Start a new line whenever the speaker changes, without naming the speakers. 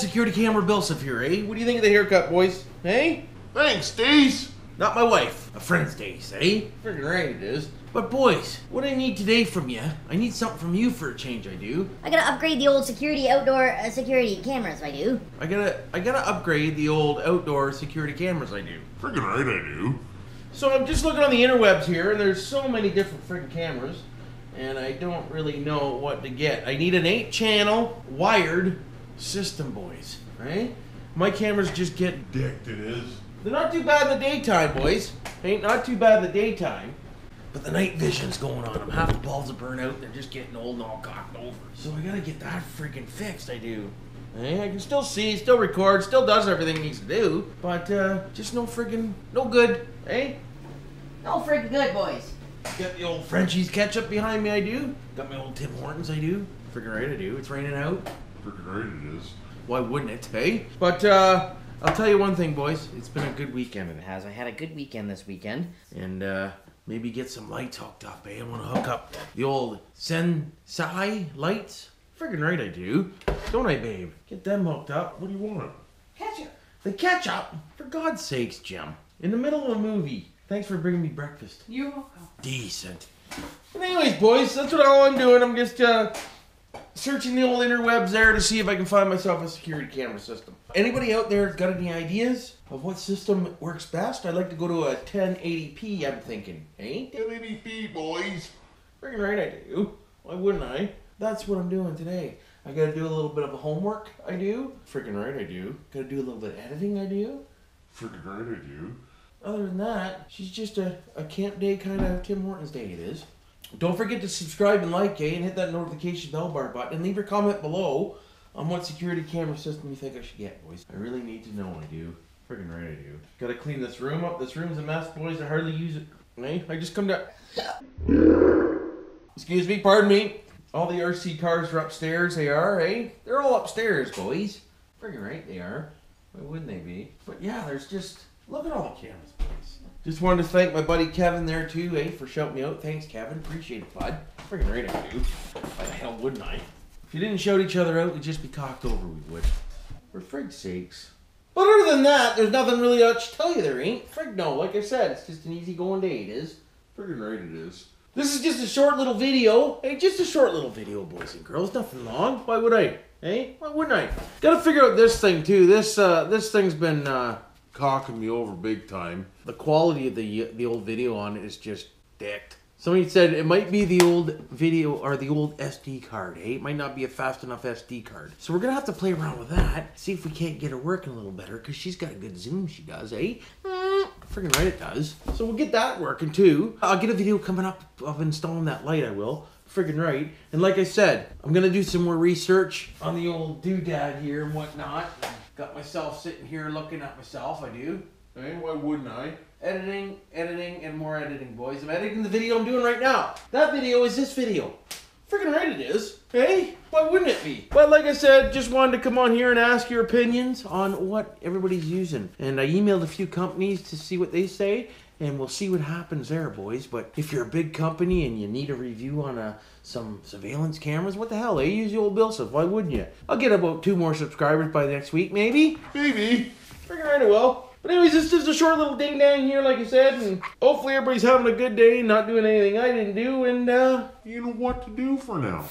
old security camera BillSiff here, eh? What do you think of the haircut, boys? Hey?
Thanks, Daze.
Not my wife. A friend's days, eh? Freaking right it is. But boys, what I need today from you, I need something from you for a change, I do.
I gotta upgrade the old security outdoor uh, security cameras. I do.
I gotta I gotta upgrade the old outdoor security cameras I do.
Friggin' right I do.
So I'm just looking on the interwebs here, and there's so many different freaking cameras, and I don't really know what to get. I need an eight channel wired system, boys. Right? My cameras just get
Dicked it is.
They're not too bad in the daytime, boys. Ain't not too bad in the daytime. But the night vision's going on them. Half the balls are burnt out. They're just getting old and all cocked over. So I gotta get that freaking fixed. I do. Hey, I can still see, still record, still does everything it needs to do. But uh, just no freaking, no good. Hey,
No freaking good, boys.
got the old Frenchies ketchup behind me. I do. Got my old Tim Hortons. I do. Friggin' right, I do. It's raining out.
Friggin' great it is.
Why wouldn't it? Hey. But uh, I'll tell you one thing, boys. It's been a good weekend.
It has. I had a good weekend this weekend.
and uh, maybe get some lights hooked up. Eh? I want to hook up the old Sensai lights. Friggin' right I do. Don't I, babe? Get them hooked up. What do you want?
Catch it.
The ketchup? For God's sakes, Jim. In the middle of a movie. Thanks for bringing me breakfast.
You're welcome.
Decent. But anyways, boys, that's what all I'm doing. I'm just uh, searching the old interwebs there to see if I can find myself a security camera system. Anybody out there got any ideas of what system works best? I'd like to go to a 1080p. I'm thinking, eh?
1080p, boys.
Freaking right I do. Why wouldn't I? That's what I'm doing today. I gotta do a little bit of homework. I do. Freaking right I do. Gotta do a little bit of editing. I do.
Freaking right I do.
Other than that, she's just a, a camp day kind of Tim Hortons day. It is. Don't forget to subscribe and like, eh, and hit that notification bell bar button, and leave your comment below on what security camera system you think I should get, boys. I really need to know. I do. Freaking right, I do. Gotta clean this room up. This room's a mess, boys. I hardly use it. Eh? I just come down. Excuse me, pardon me. All the RC cars are upstairs. They are, eh? They're all upstairs, boys. Friggin' right, they are. Why wouldn't they be? But yeah, there's just look at all the cameras, boys. Just wanted to thank my buddy Kevin there too, eh, for shouting me out. Thanks, Kevin. Appreciate it, bud. Friggin' right, I do. Why the hell wouldn't I? If you didn't shout each other out, we'd just be cocked over. We would. For frig's sakes. But other than that, there's nothing really much to tell you. There ain't. Frig no. Like I said, it's just an easy going day. It is.
Friggin' right it is.
This is just a short little video. Hey, just a short little video, boys and girls. Nothing long. Why would I? Hey, why wouldn't I? Gotta figure out this thing too. This uh, this thing's been uh,
Cocking me over big time.
the quality of the the old video on it is just dicked. Somebody said it might be the old video or the old SD card. Hey, it might not be a fast enough SD card. So we're gonna have to play around with that. See if we can't get her working a little better because she's got a good zoom. She does, eh? Mm, Friggin' right, it does. So we'll get that working too. I'll get a video coming up of installing that light. I will. Friggin' right. And like I said, I'm gonna do some more research on the old doodad here and whatnot. Got myself sitting here looking at myself. I do.
Hey, why wouldn't I?
Editing, editing, and more editing, boys. I'm editing the video I'm doing right now. That video is this video. Freaking right it is. Hey, why wouldn't it be? But like I said, just wanted to come on here and ask your opinions on what everybody's using. And I emailed a few companies to see what they say, and we'll see what happens there, boys. But if you're a big company and you need a review on a, some surveillance cameras, what the hell? eh? use the old BillSiff. Why wouldn't you? I'll get about two more subscribers by next week, maybe.
Maybe.
Right, I will. But anyways, it's just a short little ding dang here, like I said, and hopefully everybody's having a good day, not doing anything I didn't do, and uh,
You know what to do for now.